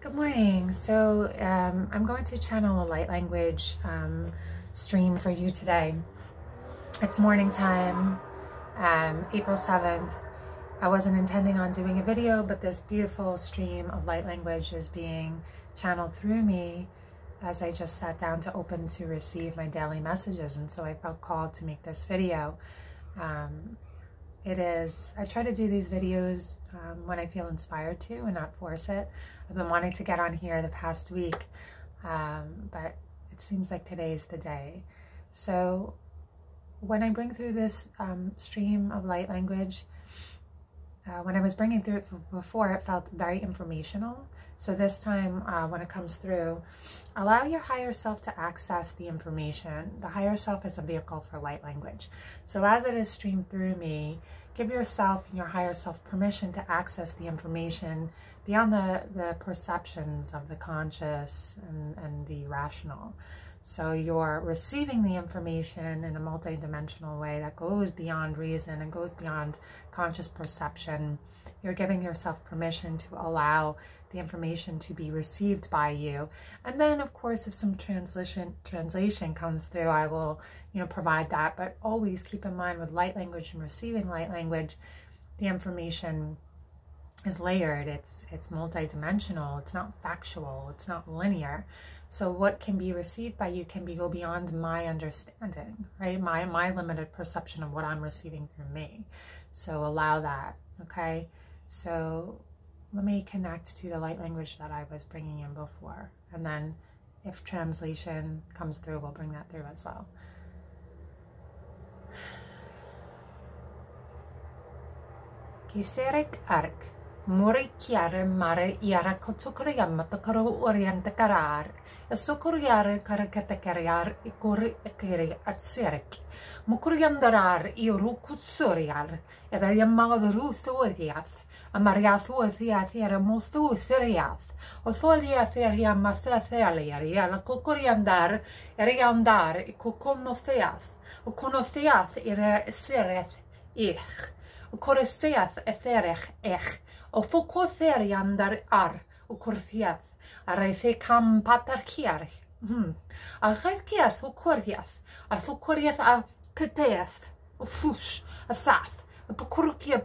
Good morning. So um, I'm going to channel a light language um, stream for you today. It's morning time, um, April 7th. I wasn't intending on doing a video, but this beautiful stream of light language is being channeled through me as I just sat down to open to receive my daily messages. And so I felt called to make this video. Um, it is, I try to do these videos um, when I feel inspired to and not force it. I've been wanting to get on here the past week, um, but it seems like today's the day. So when I bring through this um, stream of light language, uh, when I was bringing through it before, it felt very informational. So this time, uh, when it comes through, allow your higher self to access the information. The higher self is a vehicle for light language. So as it is streamed through me, give yourself and your higher self permission to access the information beyond the, the perceptions of the conscious and, and the rational. So you're receiving the information in a multidimensional way that goes beyond reason and goes beyond conscious perception. You're giving yourself permission to allow the information to be received by you. And then of course if some translation translation comes through, I will, you know, provide that. But always keep in mind with light language and receiving light language, the information is layered, it's it's multidimensional, it's not factual, it's not linear. So what can be received by you can be go beyond my understanding, right? My my limited perception of what I'm receiving through me. So allow that, okay? So let me connect to the light language that I was bringing in before. And then if translation comes through, we'll bring that through as well. Kiserik ark. murekiare mare iara kotsukuriyammata karu orianta karar esukuriare karakatakariyar ikuri ekiri atserik mukuriyandarar iru kutsuriar edariammagadru thuwadiath amariath wadiath iara mothu thiriath othuadiath iriamma thathaliar iala O iriyandar ikukumothiath ukunothiath ira sireth ich Corysteiaeth etherech eich o ffocws e ei ar, ar o cwrthiaeth a raeth ei cam patar patarciar. Hmm. A rhaid ciaeth o cwrthiaeth a ffocwriaeth a peteaeth o ffws a sath y bwcwrgi y a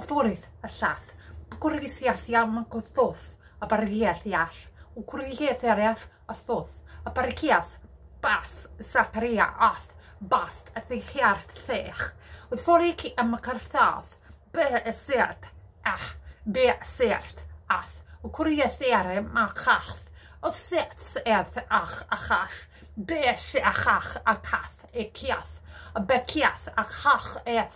y thorith y sath bwcwrgisiaeth iawn ac o thoth a bargiaeth iall o cwrgiaeth eriaeth a thoth a bargiaeth bas sacaria ath bast a ddeichiar llech o thoric am y carthadd be y siart ach be sert ath o cwriau stere ma chath. O set edd ach a chach. Be se a chach a cath e ciath? A be ciath a chach edd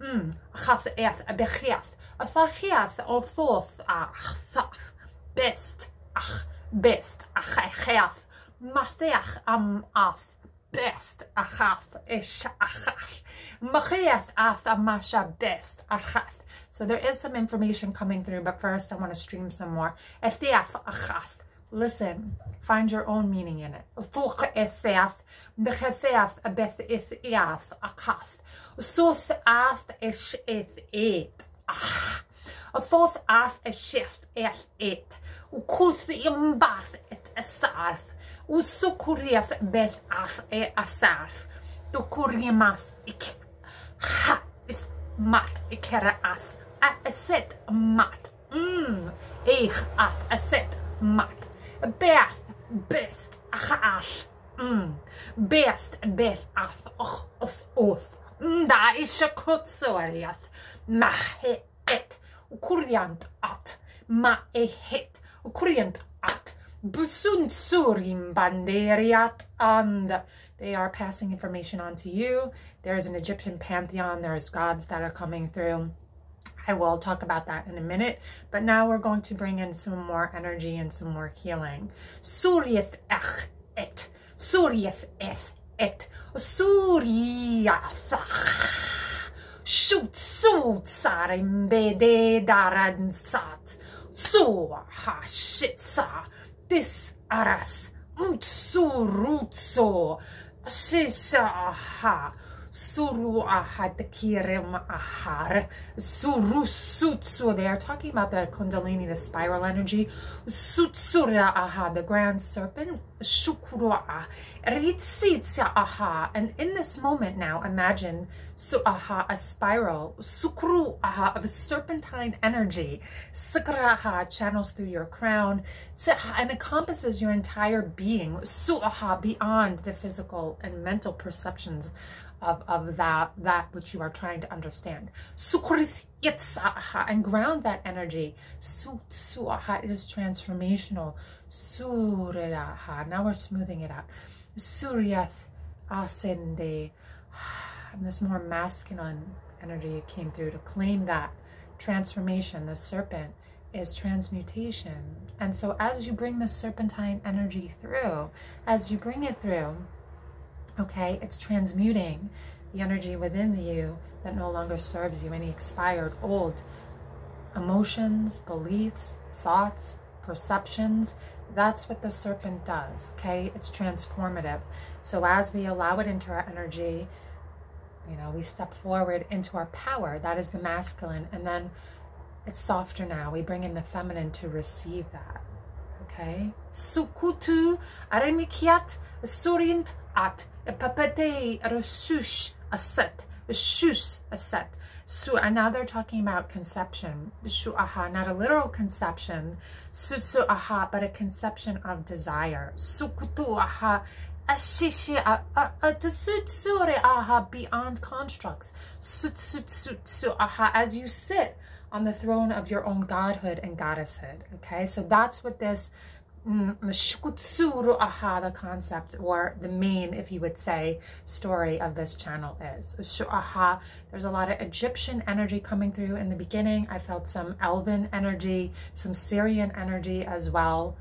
mm, a chath edd a be chiath. A tha chiath o thoth a chthach best ach best a chiath. Matheach am ath best achath chath is a. Machiath ath a masha best a chath. So there is some information coming through, but first I want to stream some more. Listen, find your own meaning in it. Fwch etheath, bychetheath a beth ith iath. Soth ath ish ith et. Ah. A foth ath shift eth et. U kuth imbath et a Wso cwriaeth bell all e asarth. Do cwria math i ha is mat i cera as. A aset mat. Mm, eich ath aset mat. Beath best ach all. Mm, best bell ath och of oth. Mm, da isio cwtsoriaeth. Ma he et. Cwriant at. Ma e het. Cwriant banderiat and they are passing information on to you. There's an Egyptian pantheon. There's gods that are coming through. I will talk about that in a minute, but now we're going to bring in some more energy and some more healing. Suryeth ech et. Suryeth eth et. Suryathach. Shoot suit sarim daran sat. So ha shit sa. This aras. Utsurutso. Shisha ha. Suru ahar. Suru sutsu. They are talking about the kundalini, the spiral energy. Sutsura aha, the grand serpent. Shukru'a. Ritsitsa aha. And in this moment now, imagine su aha, a spiral. Sukru aha, of a serpentine energy. Sakra aha, channels through your crown. And encompasses your entire being. Su aha, beyond the physical and mental perceptions of, of that, that which you are trying to understand. And ground that energy. It is transformational. Now we're smoothing it out. Suryath asende. And this more masculine energy came through to claim that transformation, the serpent, is transmutation. And so as you bring the serpentine energy through, as you bring it through, okay, it's transmuting the energy within you that no longer serves you, any expired, old emotions, beliefs, thoughts, perceptions. That's what the serpent does, okay? It's transformative. So as we allow it into our energy, you know, we step forward into our power. That is the masculine. And then it's softer now. We bring in the feminine to receive that. Okay? Sukutu aremikiat surint at papate rasush aset. Shus aset. So now they're talking about conception. Shu aha, not a literal conception. Sutsu aha, but a conception of desire. Sukutu aha, ashishi aha, beyond constructs. As you sit on the throne of your own godhood and goddesshood. Okay, so that's what this mm, aha, the concept or the main, if you would say, story of this channel is. Aha, there's a lot of Egyptian energy coming through in the beginning. I felt some Elven energy, some Sirian energy as well,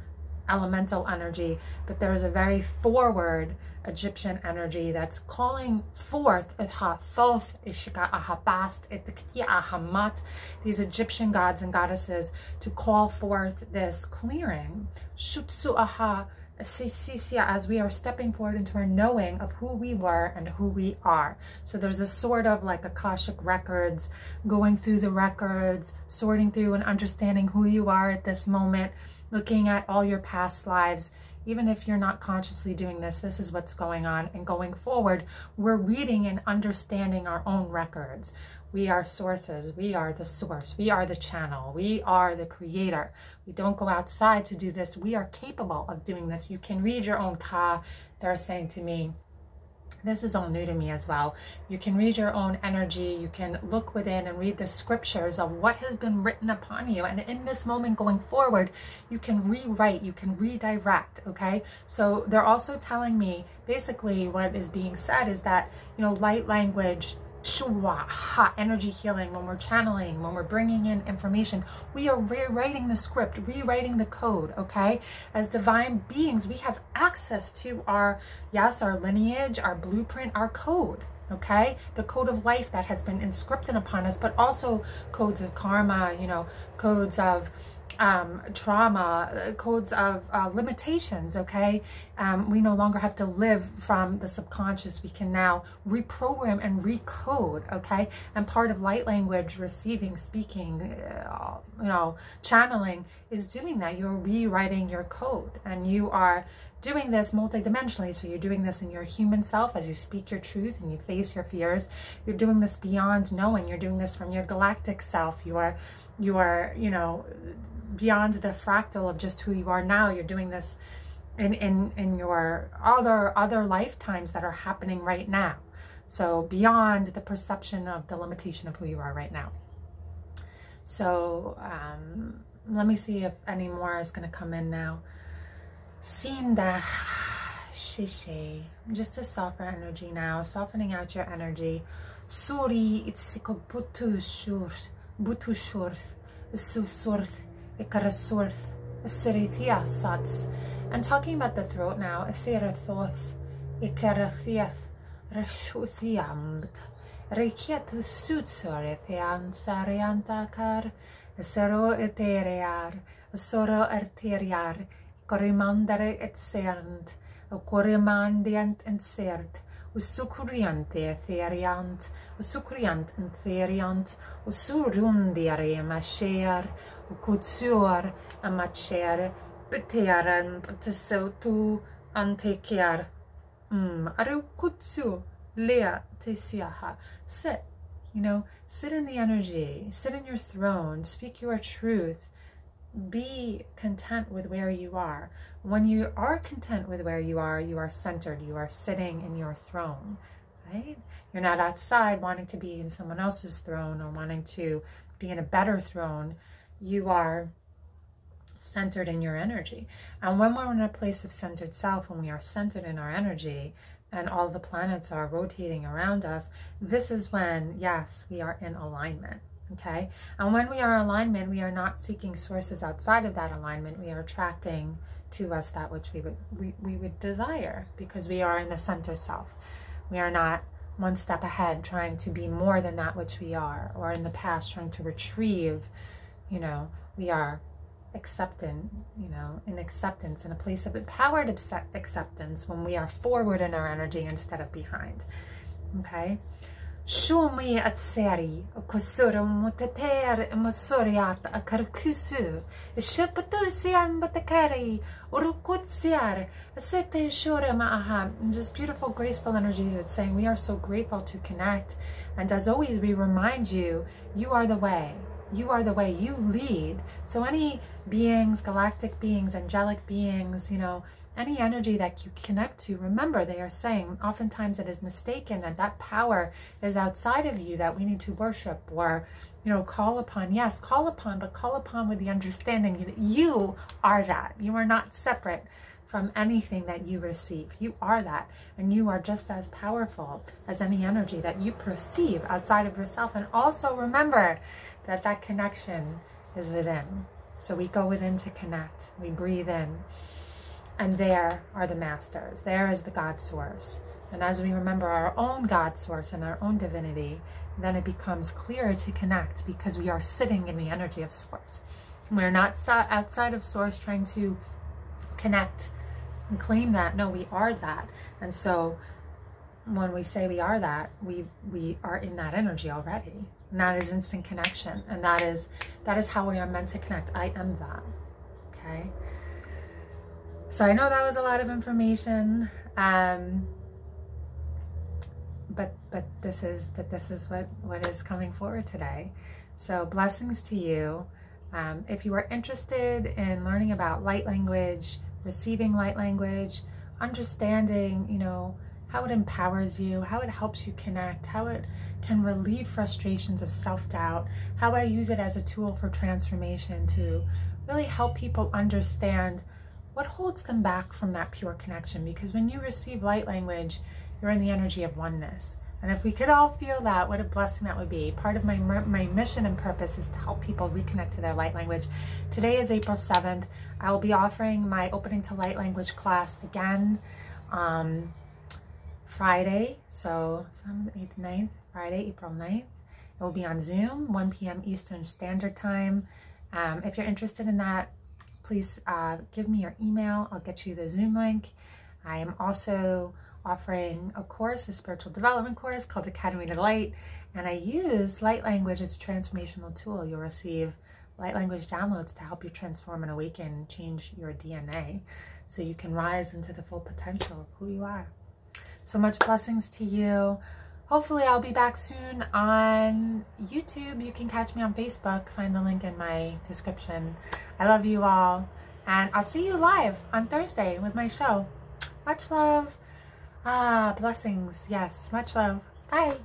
elemental energy, but there's a very forward Egyptian energy that's calling forth these Egyptian gods and goddesses to call forth this clearing. shutsu aha as we are stepping forward into our knowing of who we were and who we are. So there's a sort of like Akashic records, going through the records, sorting through and understanding who you are at this moment, looking at all your past lives, even if you're not consciously doing this, this is what's going on. And going forward, we're reading and understanding our own records. We are sources. We are the source. We are the channel. We are the creator. We don't go outside to do this. We are capable of doing this. You can read your own ka. They're saying to me, this is all new to me as well. You can read your own energy. You can look within and read the scriptures of what has been written upon you. And in this moment going forward, you can rewrite, you can redirect, okay? So they're also telling me basically what is being said is that, you know, light language shuwa, ha, energy healing, when we're channeling, when we're bringing in information, we are rewriting the script, rewriting the code, okay? As divine beings, we have access to our, yes, our lineage, our blueprint, our code, okay? The code of life that has been inscripted upon us, but also codes of karma, you know, codes of um, trauma, uh, codes of uh, limitations, okay? Um, we no longer have to live from the subconscious. We can now reprogram and recode, okay? And part of light language, receiving, speaking, uh, you know, channeling is doing that. You're rewriting your code and you are doing this multidimensionally. So you're doing this in your human self as you speak your truth and you face your fears. You're doing this beyond knowing. You're doing this from your galactic self. You are, you are, you know, beyond the fractal of just who you are now. You're doing this in, in, in your other, other lifetimes that are happening right now. So beyond the perception of the limitation of who you are right now. So um, let me see if any more is going to come in now. Sinda shishe. Just a softer energy now, softening out your energy. Suri bwtw siwrth, y swswrth, y caraswrth, y sirithiasads. And talking about the throat now, y sirithoth, y carathiath, ryswthiamd. Reikiat y sŵtsorydd i ansariandacar, y sero y deriar, y soro arteriar, gorimandare et sernd, y gorimandi et sernd, usukuriante theriant, usukuriant and theriant, usurundiare masher, ukutsur amacher, beteran betesautu antekiar. Mm, aru kutsu lea tesiaha. Sit, you know, sit in the energy, sit in your throne, speak your truth be content with where you are. When you are content with where you are, you are centered. You are sitting in your throne, right? You're not outside wanting to be in someone else's throne or wanting to be in a better throne. You are centered in your energy. And when we're in a place of centered self, when we are centered in our energy, and all the planets are rotating around us, this is when, yes, we are in alignment okay? And when we are alignment, we are not seeking sources outside of that alignment. We are attracting to us that which we would we, we would desire because we are in the center self. We are not one step ahead trying to be more than that which we are or in the past trying to retrieve, you know, we are accepting, you know, in acceptance, in a place of empowered acceptance when we are forward in our energy instead of behind. Okay? At seri, kusura mutater musuriat a karkusu, shepatusian batakari, urukutsiar, sete shura ma'aha. Just beautiful, graceful energies. It's saying we are so grateful to connect. And as always, we remind you, you are the way. You are the way. You lead. So any beings, galactic beings, angelic beings, you know, any energy that you connect to, remember they are saying oftentimes it is mistaken that that power is outside of you that we need to worship or, you know, call upon. Yes, call upon, but call upon with the understanding that you are that. You are not separate from anything that you receive. You are that, and you are just as powerful as any energy that you perceive outside of yourself. And also remember that that connection is within. So we go within to connect. We breathe in. And there are the masters. There is the God source. And as we remember our own God source and our own divinity, then it becomes clearer to connect because we are sitting in the energy of source. We're not outside of source trying to connect and claim that. No, we are that. And so when we say we are that, we we are in that energy already. And that is instant connection. And that is that is how we are meant to connect. I am that. Okay. So I know that was a lot of information, um, but but this is but this is what what is coming forward today. So blessings to you. Um, if you are interested in learning about light language, receiving light language, understanding, you know, how it empowers you, how it helps you connect, how it can relieve frustrations of self-doubt, how I use it as a tool for transformation to really help people understand what holds them back from that pure connection? Because when you receive light language, you're in the energy of oneness. And if we could all feel that, what a blessing that would be. Part of my, my mission and purpose is to help people reconnect to their light language. Today is April 7th. I will be offering my Opening to Light Language class again um, Friday. So 7th, 8th, 9th, Friday, April 9th. It will be on Zoom, 1 p.m. Eastern Standard Time. Um, if you're interested in that, please uh, give me your email. I'll get you the Zoom link. I am also offering a course, a spiritual development course called Academy to Light, and I use light language as a transformational tool. You'll receive light language downloads to help you transform and awaken, change your DNA so you can rise into the full potential of who you are. So much blessings to you hopefully I'll be back soon on YouTube. You can catch me on Facebook. Find the link in my description. I love you all. And I'll see you live on Thursday with my show. Much love. Ah, blessings. Yes, much love. Bye.